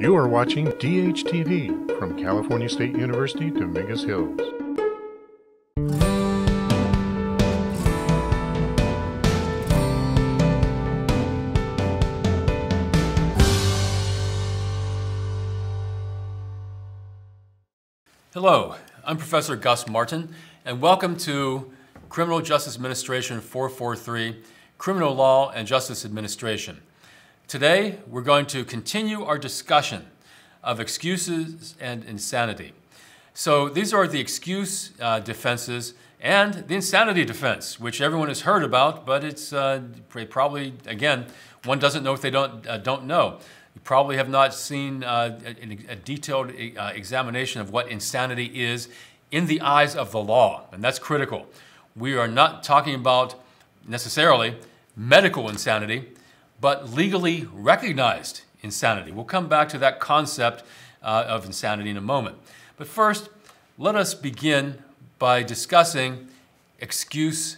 You are watching DHTV from California State University, Dominguez Hills. Hello, I'm Professor Gus Martin, and welcome to Criminal Justice Administration 443, Criminal Law and Justice Administration. Today, we're going to continue our discussion of excuses and insanity. So these are the excuse uh, defenses and the insanity defense, which everyone has heard about, but it's uh, probably, again, one doesn't know if they don't, uh, don't know. You probably have not seen uh, a, a, detailed uh, examination of what insanity is in the eyes of the law, and that's critical. We are not talking about necessarily medical insanity, but legally recognized insanity. We'll come back to that concept uh, of insanity in a moment. But first, let us begin by discussing excuse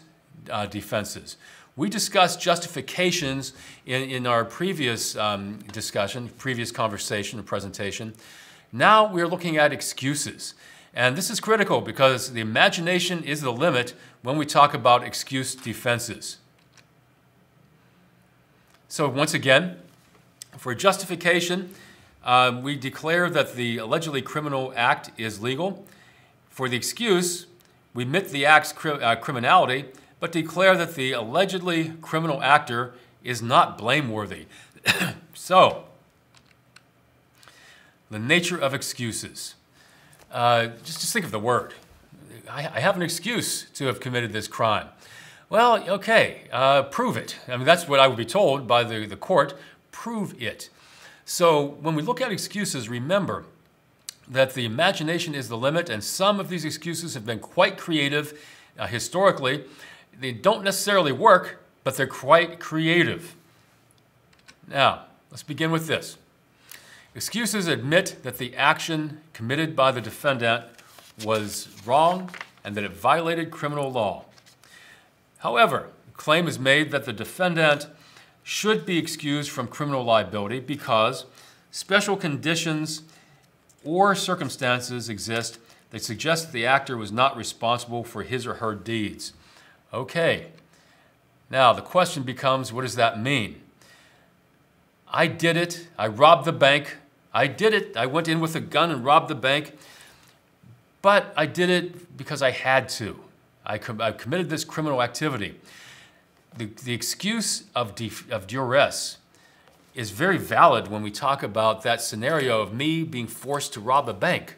uh, defenses. We discussed justifications in, in our previous um, discussion, previous conversation or presentation. Now we're looking at excuses. And this is critical because the imagination is the limit when we talk about excuse defenses. So once again, for justification, uh, we declare that the allegedly criminal act is legal. For the excuse, we admit the act's cri uh, criminality, but declare that the allegedly criminal actor is not blameworthy. so, the nature of excuses. Uh, just, just think of the word. I, I have an excuse to have committed this crime. Well, okay, uh, prove it. I mean, that's what I would be told by the, the court. Prove it. So when we look at excuses, remember that the imagination is the limit, and some of these excuses have been quite creative uh, historically. They don't necessarily work, but they're quite creative. Now, let's begin with this. Excuses admit that the action committed by the defendant was wrong and that it violated criminal law. However, a claim is made that the defendant should be excused from criminal liability because special conditions or circumstances exist that suggest that the actor was not responsible for his or her deeds. Okay, now the question becomes what does that mean? I did it, I robbed the bank, I did it, I went in with a gun and robbed the bank, but I did it because I had to. I, com I committed this criminal activity. The, the excuse of, of duress is very valid when we talk about that scenario of me being forced to rob a bank.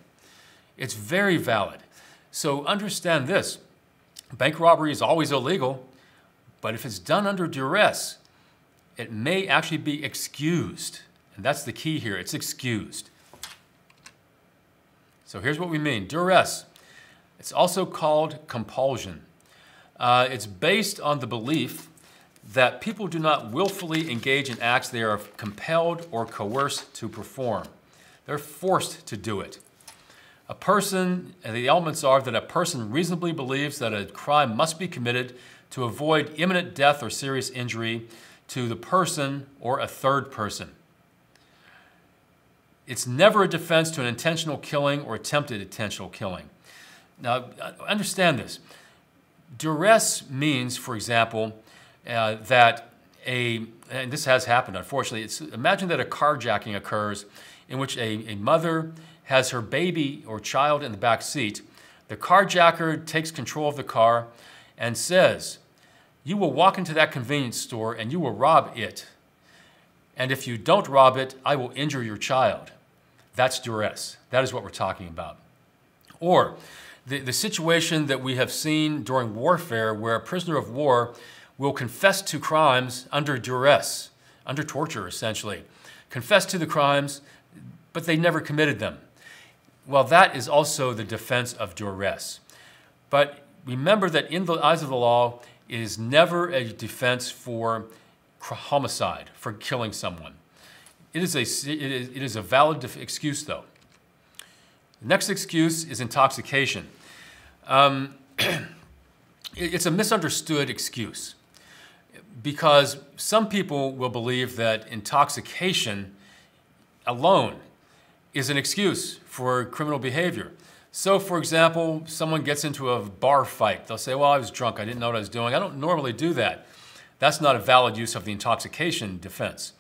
It's very valid. So understand this bank robbery is always illegal, but if it's done under duress, it may actually be excused. And that's the key here it's excused. So here's what we mean duress it's also called compulsion. Uh, it's based on the belief that people do not willfully engage in acts they are compelled or coerced to perform. They're forced to do it. A person, the elements are that a person reasonably believes that a crime must be committed to avoid imminent death or serious injury to the person or a third person. It's never a defense to an intentional killing or attempted intentional killing. Now, understand this. Duress means, for example, uh, that a, and this has happened unfortunately, it's, imagine that a carjacking occurs in which a, a mother has her baby or child in the back seat. The carjacker takes control of the car and says, You will walk into that convenience store and you will rob it. And if you don't rob it, I will injure your child. That's duress. That is what we're talking about. Or the, the situation that we have seen during warfare where a prisoner of war will confess to crimes under duress, under torture essentially, confess to the crimes, but they never committed them. Well, that is also the defense of duress. But remember that in the eyes of the law, it is never a defense for homicide, for killing someone. It is a, it is, it is a valid excuse, though. The next excuse is intoxication. Um, it's a misunderstood excuse because some people will believe that intoxication alone is an excuse for criminal behavior. So, for example, someone gets into a bar fight. They'll say, Well, I was drunk. I didn't know what I was doing. I don't normally do that. That's not a valid use of the intoxication defense.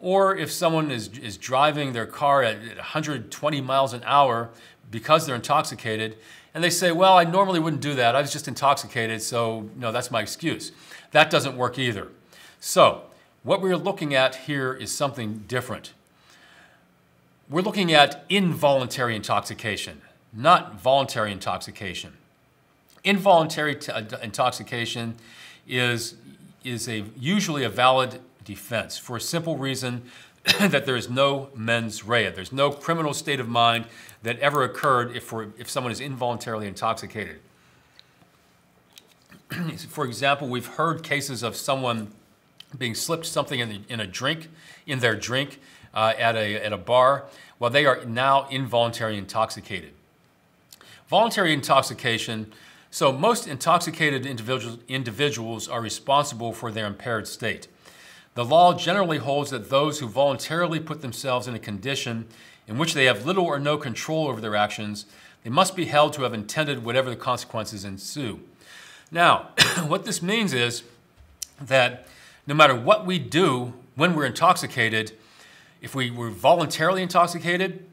Or if someone is, is driving their car at 120 miles an hour because they're intoxicated, and they say, Well, I normally wouldn't do that. I was just intoxicated, so no, that's my excuse. That doesn't work either. So, what we're looking at here is something different. We're looking at involuntary intoxication, not voluntary intoxication. Involuntary uh, intoxication is, is a, usually a valid defense for a simple reason that there is no mens rea. There's no criminal state of mind that ever occurred if, for, if someone is involuntarily intoxicated. for example, we've heard cases of someone being slipped something in, the, in a drink, in their drink uh, at, a, at a bar, while they are now involuntarily intoxicated. Voluntary intoxication, so most intoxicated individuals, individuals are responsible for their impaired state. The law generally holds that those who voluntarily put themselves in a condition in which they have little or no control over their actions, they must be held to have intended whatever the consequences ensue. Now, what this means is that no matter what we do when we're intoxicated, if we were voluntarily intoxicated,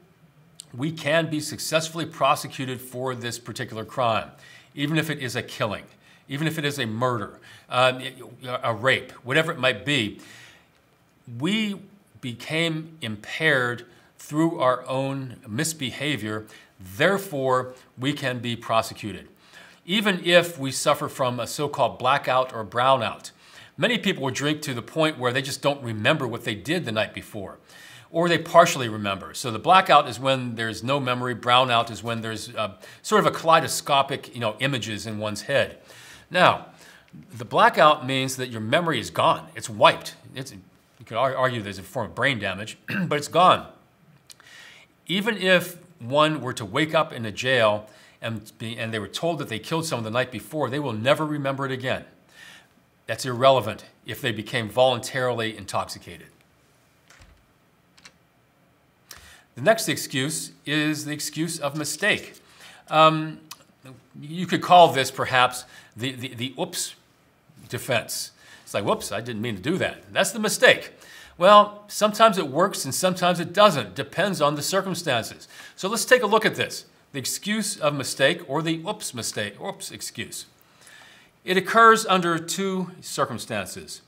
we can be successfully prosecuted for this particular crime, even if it is a killing, even if it is a murder, um, a rape, whatever it might be. We became impaired through our own misbehavior, therefore, we can be prosecuted. Even if we suffer from a so called blackout or brownout, many people will drink to the point where they just don't remember what they did the night before or they partially remember. So the blackout is when there's no memory. Brownout is when there's uh, sort of a kaleidoscopic, you know, images in one's head. Now, the blackout means that your memory is gone. It's wiped. It's, you could argue there's a form of brain damage, but it's gone. Even if one were to wake up in a jail and, be, and they were told that they killed someone the night before, they will never remember it again. That's irrelevant if they became voluntarily intoxicated. The next excuse is the excuse of mistake. Um, you could call this perhaps the, the, the oops defense. It's like, whoops, I didn't mean to do that. That's the mistake. Well, sometimes it works and sometimes it doesn't. Depends on the circumstances. So let's take a look at this. The excuse of mistake or the oops mistake, oops excuse. It occurs under two circumstances.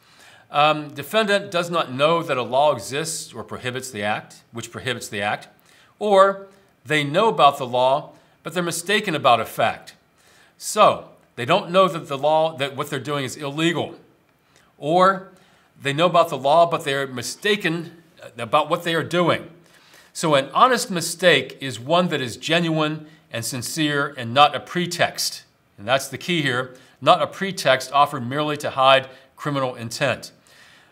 Um, defendant does not know that a law exists or prohibits the act, which prohibits the act, or they know about the law, but they're mistaken about a fact. So, they don't know that the law, that what they're doing is illegal. Or they know about the law, but they're mistaken about what they are doing. So, an honest mistake is one that is genuine and sincere and not a pretext. And that's the key here not a pretext offered merely to hide criminal intent.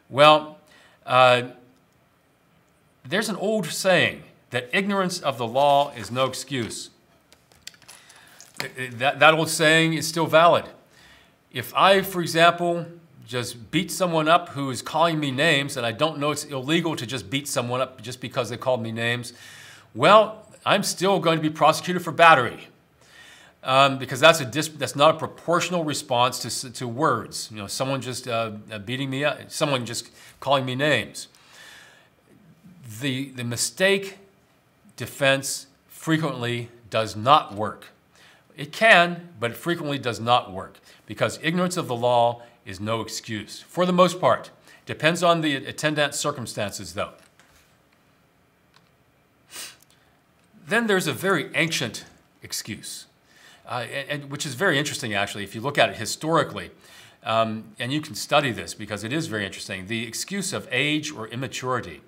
Well, uh, there's an old saying that ignorance of the law is no excuse. That, that old saying is still valid. If I, for example, just beat someone up who is calling me names, and I don't know it's illegal to just beat someone up just because they called me names, well, I'm still going to be prosecuted for battery. Um, because that's, a that's not a proportional response to, to words. You know, someone just uh, beating me up, someone just calling me names. The, the mistake defense frequently does not work. It can, but it frequently does not work because ignorance of the law is no excuse, for the most part. Depends on the attendant circumstances, though. Then there's a very ancient excuse, uh, and, and, which is very interesting, actually, if you look at it historically. Um, and you can study this because it is very interesting. The excuse of age or immaturity.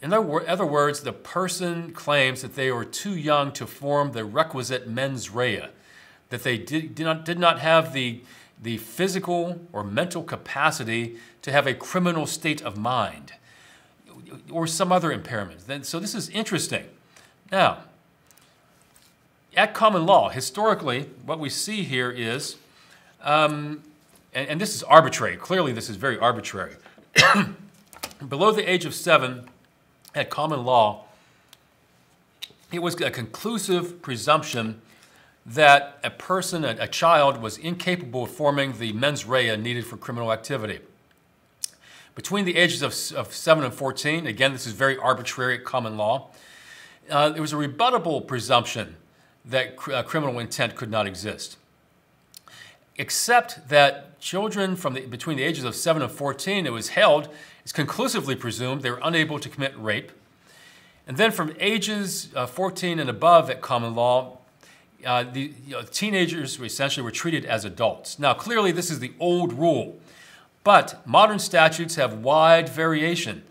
In other words, the person claims that they were too young to form the requisite mens rea, that they did, did, not, did not have the the physical or mental capacity to have a criminal state of mind or some other impairment. Then, so this is interesting. Now, at common law, historically, what we see here is, um, and, and this is arbitrary, clearly this is very arbitrary. Below the age of seven, at common law, it was a conclusive presumption that a person, a, a child, was incapable of forming the mens rea needed for criminal activity. Between the ages of, of 7 and 14, again, this is very arbitrary common law, uh, there was a rebuttable presumption that cr- uh, criminal intent could not exist. Except that children from the, between the ages of 7 and 14, it was held, it's conclusively presumed they were unable to commit rape. And then from ages uh, 14 and above at common law, uh, the you know, teenagers essentially were treated as adults. Now, clearly, this is the old rule, but modern statutes have wide variation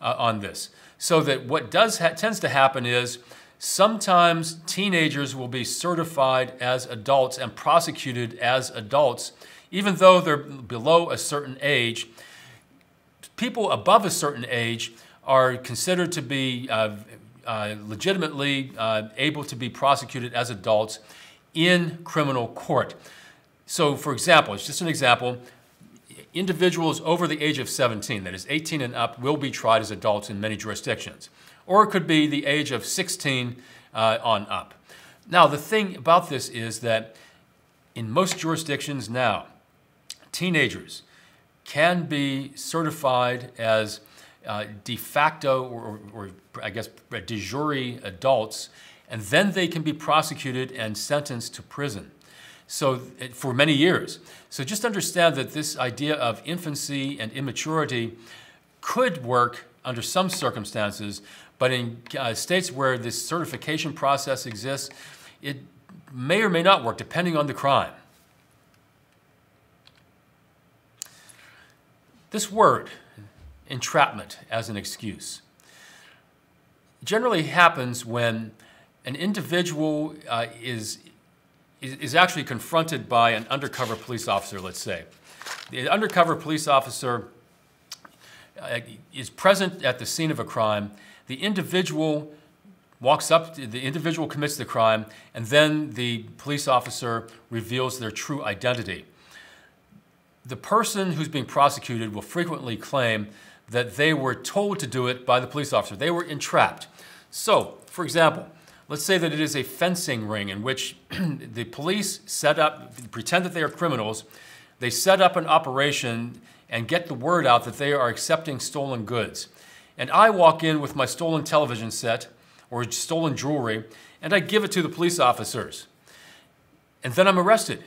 uh, on this. So that what does tends to happen is sometimes teenagers will be certified as adults and prosecuted as adults, even though they're below a certain age. People above a certain age are considered to be uh, uh, legitimately uh, able to be prosecuted as adults in criminal court. So, for example, it's just an example. Individuals over the age of 17, that is 18 and up, will be tried as adults in many jurisdictions. Or it could be the age of 16 uh, on up. Now, the thing about this is that in most jurisdictions now, teenagers can be certified as uh, de facto or, or, I guess de jure adults, and then they can be prosecuted and sentenced to prison. So for many years. So just understand that this idea of infancy and immaturity could work under some circumstances, but in uh, states where this certification process exists, it may or may not work depending on the crime. This word, entrapment as an excuse, generally happens when an individual uh, is is actually confronted by an undercover police officer, let's say. The undercover police officer Uh, is present at the scene of a crime. The individual walks up, the individual commits the crime, and then the police officer reveals their true identity. The person who's being prosecuted will frequently claim that they were told to do it by the police officer. They were entrapped. So, for example, Let's say that it is a fencing ring in which the police set up, pretend that they are criminals, they set up an operation and get the word out that they are accepting stolen goods. And I walk in with my stolen television set or stolen jewelry and I give it to the police officers. And then I'm arrested.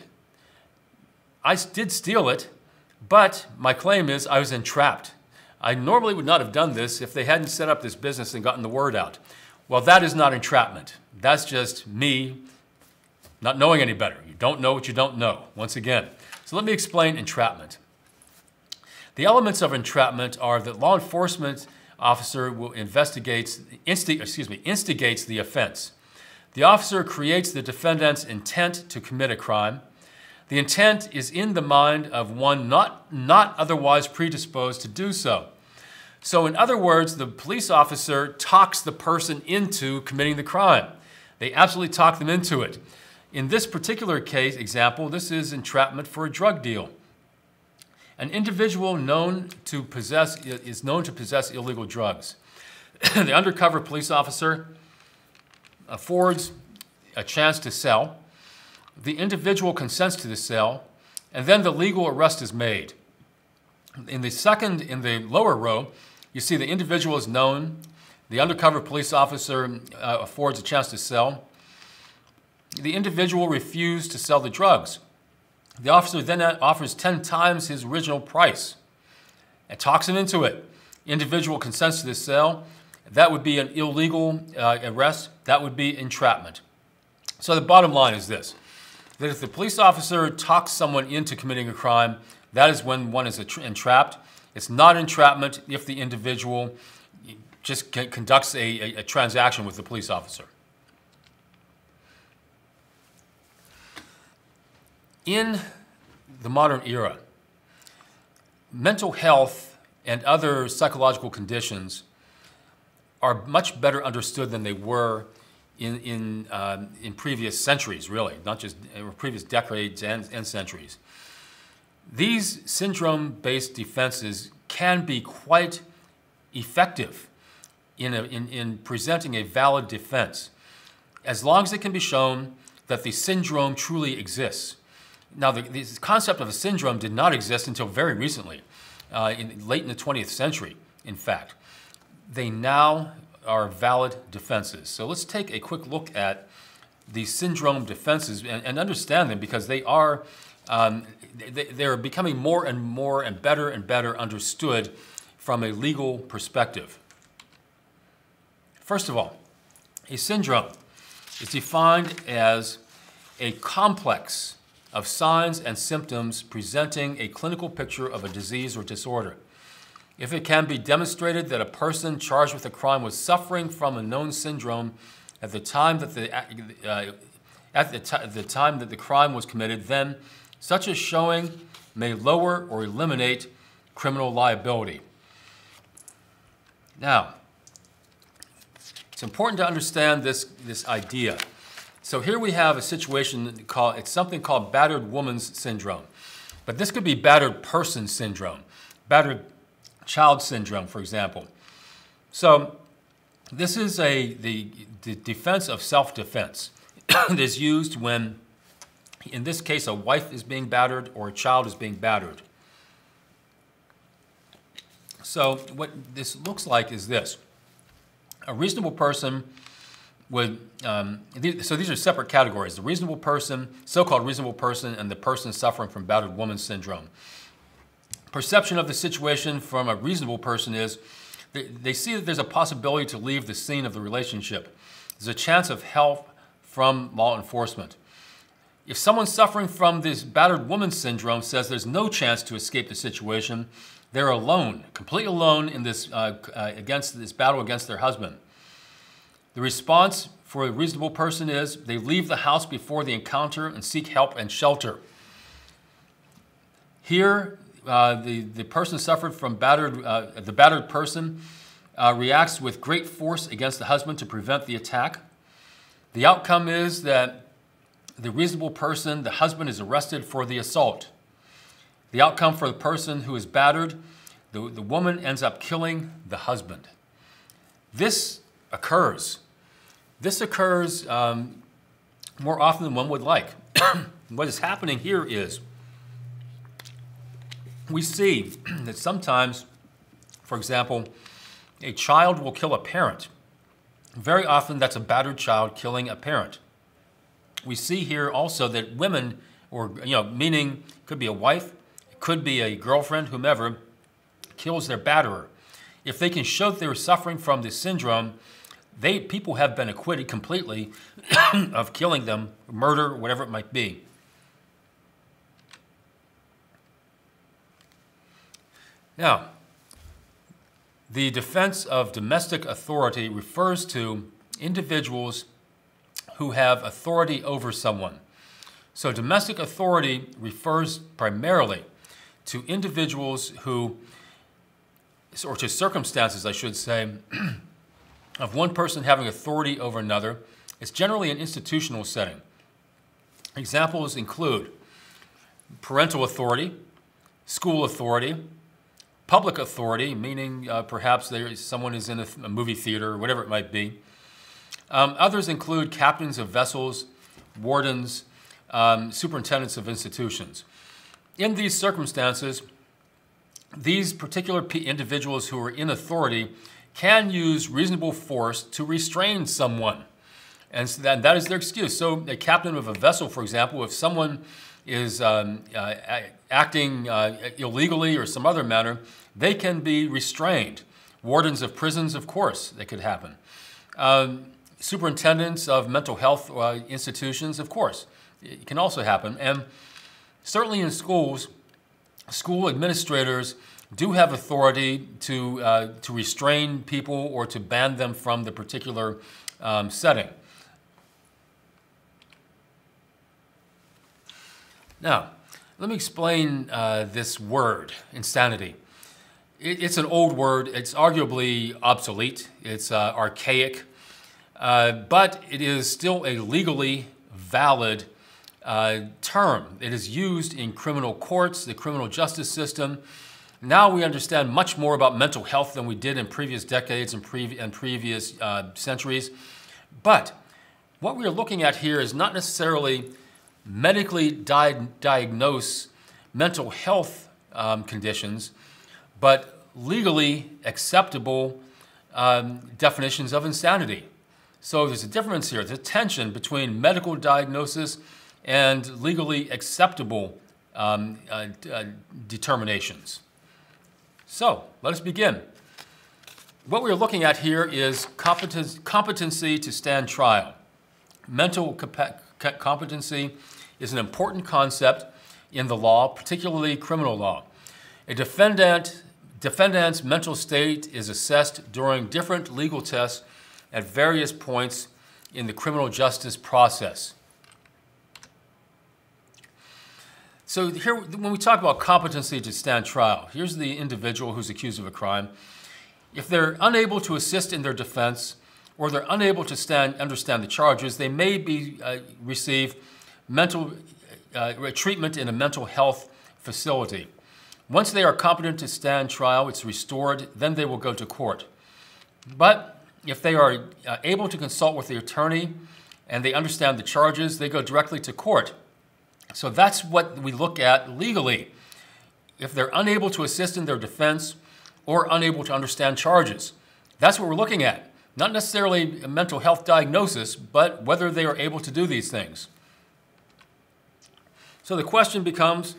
I did steal it, but my claim is I was entrapped. I normally would not have done this if they hadn't set up this business and gotten the word out. Well, that is not entrapment. That's just me not knowing any better. You don't know what you don't know, once again. So let me explain entrapment. The elements of entrapment are that law enforcement officer will investigate, insti- excuse me, instigates the offense. The officer creates the defendant's intent to commit a crime. The intent is in the mind of one not, not otherwise predisposed to do so. So, in other words, the police officer talks the person into committing the crime. They absolutely talk them into it. In this particular case example, this is entrapment for a drug deal. An individual known to possess is known to possess illegal drugs. the undercover police officer affords a chance to sell. The individual consents to the sale, and then the legal arrest is made. In the second, in the lower row, you see, the individual is known. The undercover police officer uh, affords a chance to sell. The individual refused to sell the drugs. The officer then offers 10 times his original price and talks him into it. Individual consents to the sale. That would be an illegal uh, arrest. That would be entrapment. So the bottom line is this that if the police officer talks someone into committing a crime, that is when one is entrapped. It's not entrapment if the individual just conducts a, a, a transaction with the police officer. In the modern era, mental health and other psychological conditions are much better understood than they were in, in, um, in previous centuries, really, not just uh, previous decades and, and centuries. These syndrome based defenses can be quite effective in, a, in, in presenting a valid defense. as long as it can be shown that the syndrome truly exists. Now, the, this concept of a syndrome did not exist until very recently, uh, in, late in the 20th century, in fact. They now are valid defenses. So let's take a quick look at the syndrome defenses and, and understand them because they are um, they, they're becoming more and more and better and better understood from a legal perspective. First of all, a syndrome is defined as a complex of signs and symptoms presenting a clinical picture of a disease or disorder. If it can be demonstrated that a person charged with a crime was suffering from a known syndrome at the time that the, uh, at the, the time that the crime was committed, then such a showing may lower or eliminate criminal liability. Now, it's important to understand this, this idea. So here we have a situation called, it's something called battered woman's syndrome. But this could be battered person syndrome, battered child syndrome, for example. So this is a, the, the defense of self-defense. it is used when, in this case, a wife is being battered or a child is being battered. So what this looks like is this. A reasonable person would, um, so these are separate categories. The reasonable person, so-called reasonable person, and the person suffering from battered woman syndrome. Perception of the situation from a reasonable person is they, they see that there's a possibility to leave the scene of the relationship. There's a chance of help from law enforcement. If someone suffering from this battered woman syndrome says there's no chance to escape the situation, they're alone, completely alone in this uh, uh, against this battle against their husband. The response for a reasonable person is they leave the house before the encounter and seek help and shelter. Here, uh, the, the person suffered from battered, uh, the battered person uh, reacts with great force against the husband to prevent the attack. The outcome is that the reasonable person, the husband, is arrested for the assault. The outcome for the person who is battered, the, the woman ends up killing the husband. This occurs. This occurs um, more often than one would like. what is happening here is we see that sometimes, for example, a child will kill a parent. Very often, that's a battered child killing a parent. We see here also that women, or you know, meaning could be a wife, it could be a girlfriend, whomever, kills their batterer. If they can show that they were suffering from this syndrome, they people have been acquitted completely of killing them, murder, whatever it might be. Now, the defense of domestic authority refers to individuals who have authority over someone. So domestic authority refers primarily to individuals who, or to circumstances, I should say, of one person having authority over another. It's generally an institutional setting. Examples include parental authority, school authority, public authority, meaning uh, perhaps there, someone is in a, a, movie theater or whatever it might be. Um, others include captains of vessels, wardens, um, superintendents of institutions. In these circumstances, these particular individuals who are in authority can use reasonable force to restrain someone. And so that, that is their excuse. So, a captain of a vessel, for example, if someone is um, uh, acting uh, illegally or some other manner, they can be restrained. Wardens of prisons, of course, that could happen. Um, superintendents of mental health uh, institutions, of course, it can also happen. And certainly in schools, school administrators do have authority to, uh, to restrain people or to ban them from the particular um, setting. Now, let me explain uh, this word, insanity. It, it's an old word. It's arguably obsolete. It's uh, archaic. Uh, but it is still a legally valid uh, term. It is used in criminal courts, the criminal justice system. Now we understand much more about mental health than we did in previous decades and, pre and previous uh, centuries. But what we are looking at here is not necessarily medically di- diagnose mental health um, conditions, but legally acceptable um, definitions of insanity. So there's a difference here. There's a tension between medical diagnosis and legally acceptable um, uh, uh, determinations. So let us begin. What we're looking at here is competence, competency to stand trial. Mental competency is an important concept in the law, particularly criminal law. A defendant, defendant's mental state is assessed during different legal tests at various points in the criminal justice process. So here, when we talk about competency to stand trial, here's the individual who's accused of a crime. If they're unable to assist in their defense, or they're unable to stand, understand the charges, they may be uh, receive mental uh, treatment in a mental health facility. Once they are competent to stand trial, it's restored, then they will go to court. But if they are uh, able to consult with the attorney and they understand the charges, they go directly to court. So that's what we look at legally. If they're unable to assist in their defense or unable to understand charges, that's what we're looking at. Not necessarily a mental health diagnosis, but whether they are able to do these things. So the question becomes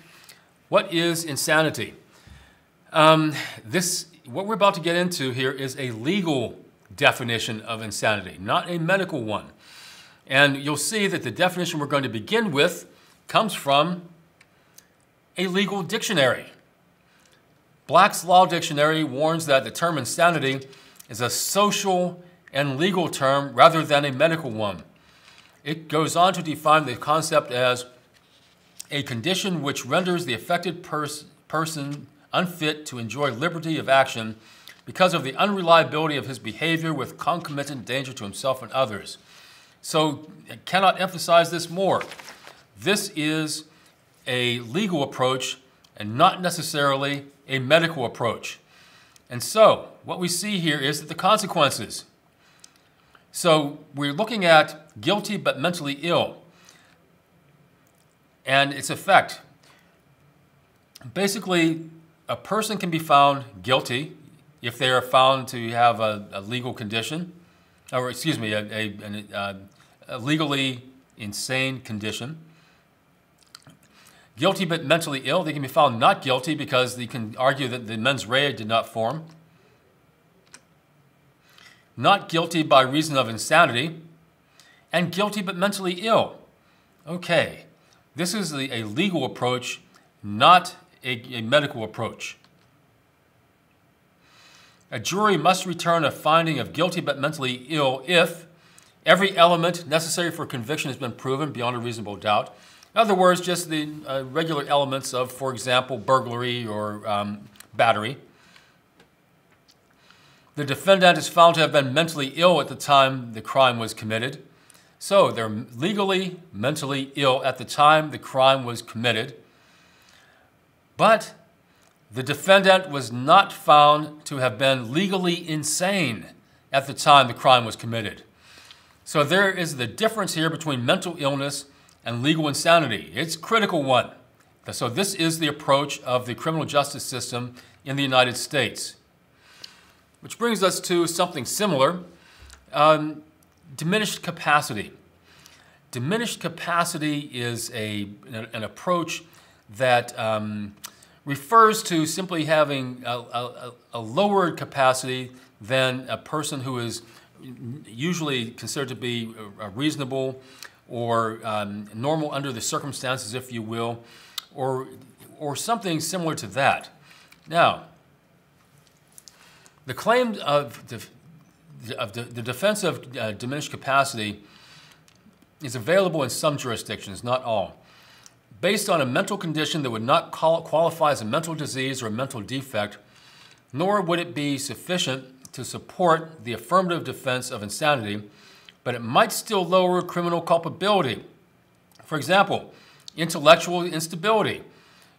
what is insanity? Um, this, what we're about to get into here is a legal definition of insanity, not a medical one. And you'll see that the definition we're going to begin with comes from a legal dictionary. Black's Law Dictionary warns that the term insanity is a social and legal term rather than a medical one. It goes on to define the concept as a condition which renders the affected pers- person unfit to enjoy liberty of action because of the unreliability of his behavior with concomitant danger to himself and others. So, I cannot emphasize this more. This is a legal approach and not necessarily a medical approach. And so, what we see here is that the consequences. So, we're looking at guilty but mentally ill and its effect. Basically, a person can be found guilty if they are found to have a, a legal condition, or excuse me, a, a, uh, a legally insane condition. Guilty but mentally ill, they can be found not guilty because they can argue that the mens rea did not form. Not guilty by reason of insanity, and guilty but mentally ill. Okay, this is a, legal approach, not a, a medical approach. A jury must return a finding of guilty but mentally ill if every element necessary for conviction has been proven beyond a reasonable doubt. In other words, just the uh, regular elements of, for example, burglary or um, battery. The defendant is found to have been mentally ill at the time the crime was committed. So they're legally, mentally ill at the time the crime was committed. But the defendant was not found to have been legally insane at the time the crime was committed. So there is the difference here between mental illness and legal insanity. It's critical one. So this is the approach of the criminal justice system in the United States. Which brings us to something similar. Um, diminished capacity. Diminished capacity is a, an approach that um, refers to simply having a, a, a lowered capacity than a person who is usually considered to be a reasonable or um, normal under the circumstances, if you will, or, or something similar to that. Now, the claim of the, of the, the defense of uh, diminished capacity is available in some jurisdictions, not all. Based on a mental condition that would not qualify as a mental disease or a mental defect, nor would it be sufficient to support the affirmative defense of insanity, but it might still lower criminal culpability. For example, intellectual instability,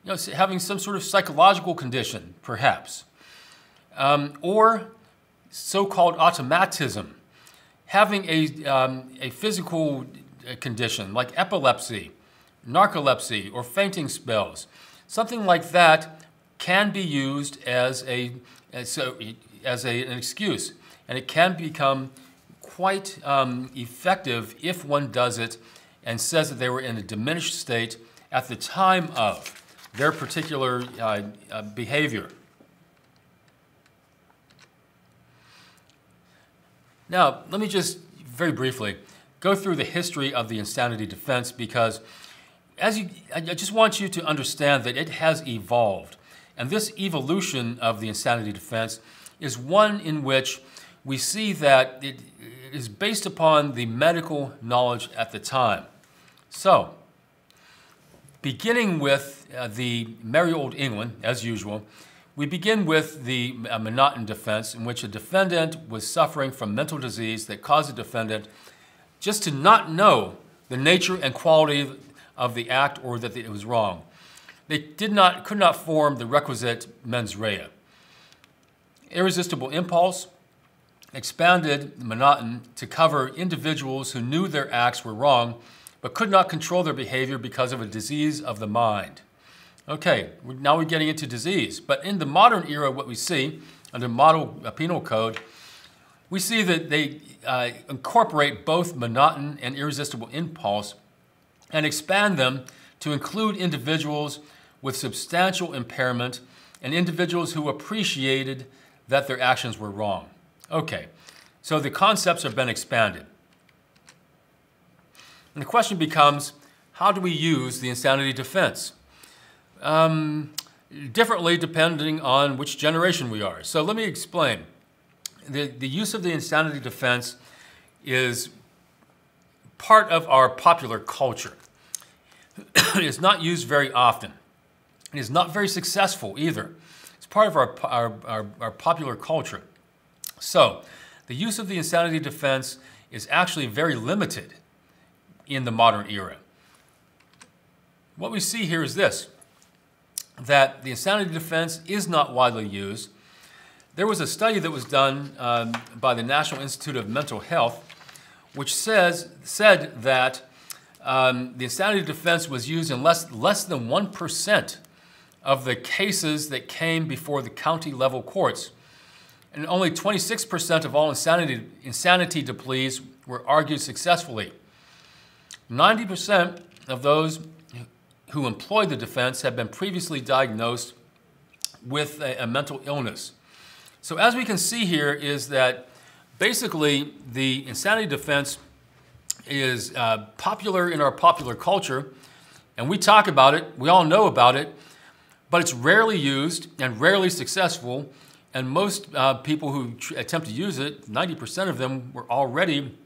you know, having some sort of psychological condition, perhaps, um, or so called automatism. having a, um, a physical uh, condition like epilepsy, narcolepsy, or fainting spells, something like that can be used as, a, as, a, as a, an excuse. And it can become quite um, effective if one does it and says that they were in a diminished state at the time of their particular uh, uh, behavior. Now, let me just very briefly go through the history of the insanity defense because as you, I just want you to understand that it has evolved. And this evolution of the insanity defense is one in which we see that it is based upon the medical knowledge at the time. So, beginning with uh, the merry old England, as usual, we begin with the uh, defense, in which a defendant was suffering from mental disease that caused the defendant just to not know the nature and quality of the act or that it was wrong. They did not, could not form the requisite mens rea. Irresistible impulse expanded M'Naghten to cover individuals who knew their acts were wrong but could not control their behavior because of a disease of the mind. Okay, now we're getting into disease. But in the modern era, what we see under model uh, penal code, we see that they uh, incorporate both M'Naghten and irresistible impulse and expand them to include individuals with substantial impairment and individuals who appreciated that their actions were wrong. Okay, so the concepts have been expanded. And the question becomes, how do we use the insanity defense? um, differently depending on which generation we are. So let me explain. The, the use of the insanity defense is part of our popular culture. it is not used very often. It is not very successful either. It's part of our, our, our, our popular culture. So, the use of the insanity defense is actually very limited in the modern era. What we see here is this that the insanity defense is not widely used. There was a study that was done um, by the National Institute of Mental Health, which says, said that um, the insanity defense was used in less, less than 1% of the cases that came before the county level courts. And only 26% of all insanity, insanity pleas were argued successfully. 90% of those who employed the defense had been previously diagnosed with a, a mental illness. So as we can see here is that basically the insanity defense is uh, popular in our popular culture, and we talk about it, we all know about it, but it's rarely used and rarely successful. And most uh, people who tr- attempt to use it, 90% of them were already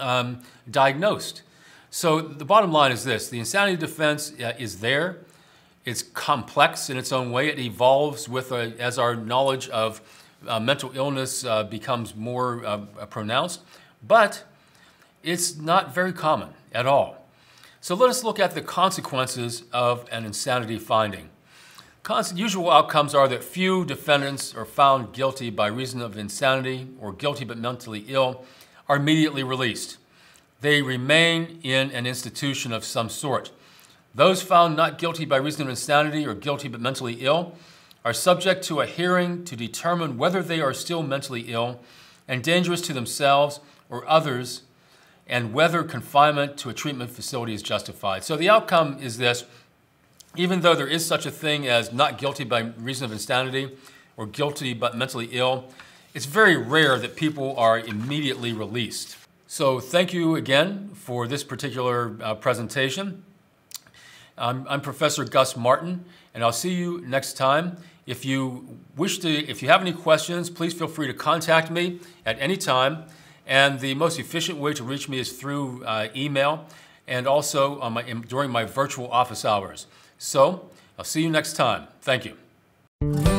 um, diagnosed. So the bottom line is this the insanity defense uh, is there. It's complex in its own way. It evolves with uh, as our knowledge of uh, mental illness uh, becomes more uh, pronounced, but it's not very common at all. So let us look at the consequences of an insanity finding. Usual outcomes are that few defendants are found guilty by reason of insanity or guilty but mentally ill are immediately released they remain in an institution of some sort. Those found not guilty by reason of insanity or guilty but mentally ill are subject to a hearing to determine whether they are still mentally ill and dangerous to themselves or others and whether confinement to a treatment facility is justified. So the outcome is this even though there is such a thing as not guilty by reason of insanity or guilty but mentally ill, it's very rare that people are immediately released. So thank you again for this particular uh, presentation. I'm, I'm, Professor Gus Martin, and I'll see you next time. If you wish to, if you have any questions, please feel free to contact me at any time. And the most efficient way to reach me is through uh, email and also my, during my virtual office hours. So I'll see you next time. Thank you.